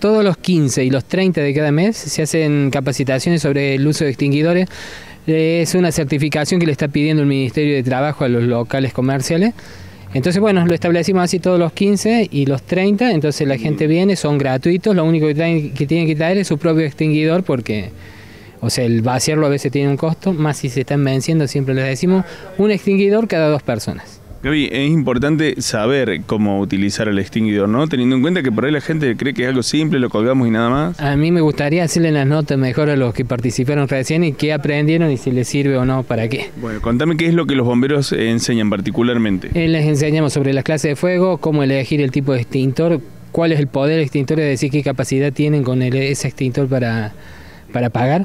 Todos los 15 y los 30 de cada mes se hacen capacitaciones sobre el uso de extinguidores. Eh, es una certificación que le está pidiendo el Ministerio de Trabajo a los locales comerciales. Entonces, bueno, lo establecimos así todos los 15 y los 30, entonces la gente viene, son gratuitos, lo único que, traen, que tienen que traer es su propio extinguidor porque, o sea, el vaciarlo a veces tiene un costo, más si se están venciendo, siempre les decimos, un extinguidor cada dos personas. Gaby, es importante saber cómo utilizar el extinguidor, ¿no? Teniendo en cuenta que por ahí la gente cree que es algo simple, lo colgamos y nada más. A mí me gustaría hacerle las notas mejor a los que participaron recién y qué aprendieron y si les sirve o no, para qué. Bueno, contame qué es lo que los bomberos enseñan particularmente. Eh, les enseñamos sobre las clases de fuego, cómo elegir el tipo de extintor, cuál es el poder extintor, es decir, qué capacidad tienen con ese extintor para, para apagar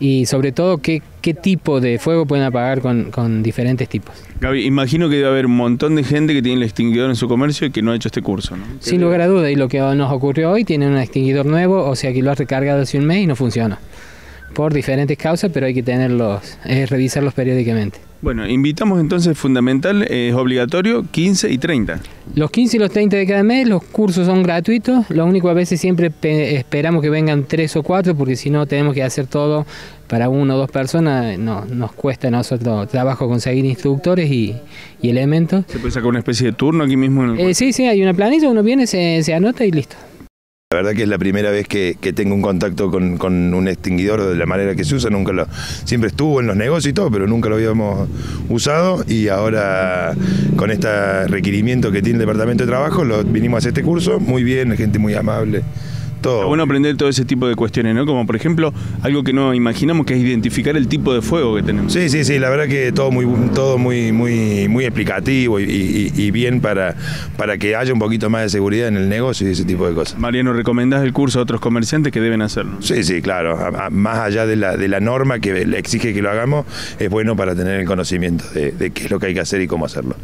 y sobre todo qué, qué tipo de fuego pueden apagar con, con, diferentes tipos. Gaby, imagino que debe haber un montón de gente que tiene el extinguidor en su comercio y que no ha hecho este curso. ¿no? Sin lugar a duda, y lo que nos ocurrió hoy, tienen un extinguidor nuevo, o sea que lo ha recargado hace un mes y no funciona. Por diferentes causas, pero hay que tenerlos, es revisarlos periódicamente. Bueno, invitamos entonces, fundamental, es obligatorio 15 y 30. Los 15 y los 30 de cada mes, los cursos son gratuitos, lo único a veces siempre esperamos que vengan 3 o 4 porque si no tenemos que hacer todo para uno o dos personas, no, nos cuesta a nosotros trabajo conseguir instructores y, y, elementos. ¿Se puede sacar una especie de turno aquí mismo? En el... eh, sí, sí, hay una planilla, uno viene, se, se anota y listo. La verdad que es la primera vez que, que tengo un contacto con, con, un extinguidor de la manera que se usa, nunca lo, siempre estuvo en los negocios y todo, pero nunca lo habíamos usado y ahora con este requerimiento que tiene el Departamento de Trabajo lo vinimos a hacer este curso, muy bien, gente muy amable. Todo. bueno aprender todo ese tipo de cuestiones, ¿no? Como por ejemplo, algo que no imaginamos que es identificar el tipo de fuego que tenemos. Sí, sí, sí, la verdad que todo muy todo muy muy muy explicativo y, y, y bien para, para que haya un poquito más de seguridad en el negocio y ese tipo de cosas. Mariano, ¿recomendás el curso a otros comerciantes que deben hacerlo? Sí, sí, claro. A, a, más allá de la, de la norma que le exige que lo hagamos, es bueno para tener el conocimiento de, de qué es lo que hay que hacer y cómo hacerlo.